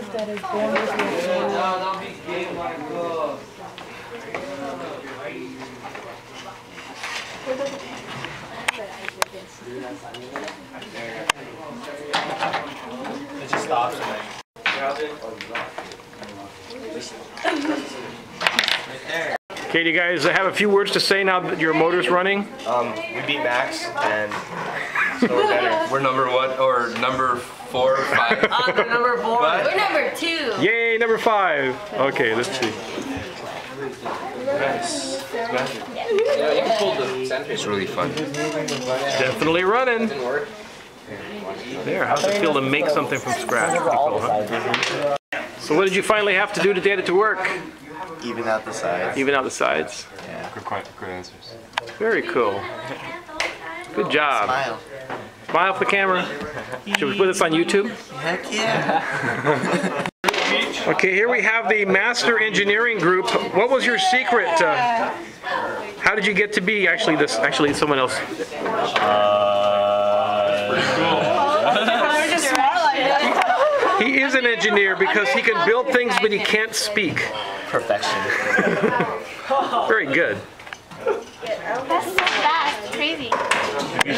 that is born with your It just stops and Okay, do you guys I have a few words to say now that your motor's running? Um, we beat Max, and so we're better. We're number one or number four, or five. number four. What? We're number two. Yay, number five. Okay, let's see. It's really fun. Definitely running. There, how's it feel to make something from scratch? Cool, huh? So what did you finally have to do to get it to work? Even out the sides. Even out the sides. Good, que- good answers. Very cool. Good job. Smile. Smile for the camera. Should we put this on YouTube? Heck yeah. Okay, here we have the master engineering group. What was your secret? Uh, how did you get to be actually this? Actually, someone else. He is an engineer because he can build things, but he can't speak. Perfection. Very good. That's so fast. Crazy.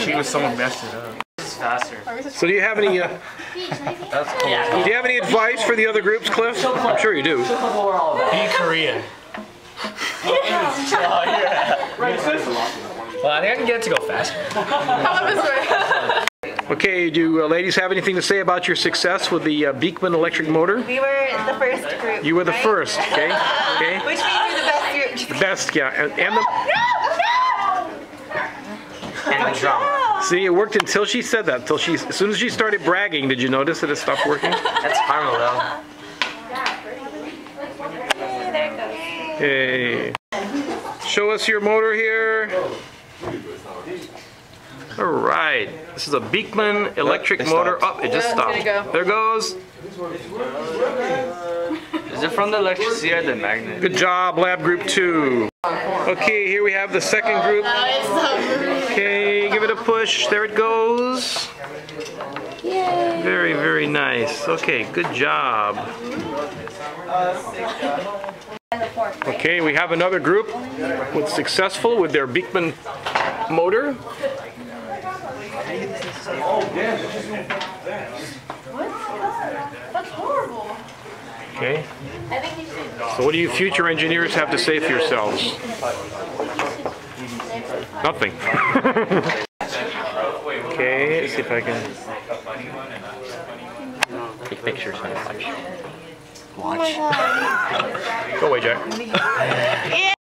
She was someone messed it up. It's faster. So, do you have any? Uh, That's cool. do you have any advice for the other groups, Cliff? I'm sure you do. Be Korean. Well, I think I can get it to go faster. Okay, do uh, ladies have anything to say about your success with the uh, Beakman electric motor? We were the first group. You were the right? first, okay? Okay. Which means you're the best group. The best, yeah, and, and the. And the drum. See, it worked until she said that. Until she, as soon as she started bragging, did you notice that it stopped working? That's karma, though. There it goes. Hey, show us your motor here. All right, this is a Beakman electric it motor. stopped. Oh, it just stopped. There goes. Is it from the electricity or the magnet? Good job, lab group two. Okay, here we have the second group. Okay, give it a push. There it goes. Very, very nice. Okay, good job. Okay, we have another group with successful with their Beakman motor. That's horrible. Okay. So what do you future engineers have to say for yourselves? Nothing. okay, let's see if I can. Take pictures oh and watch. Go away, Jack.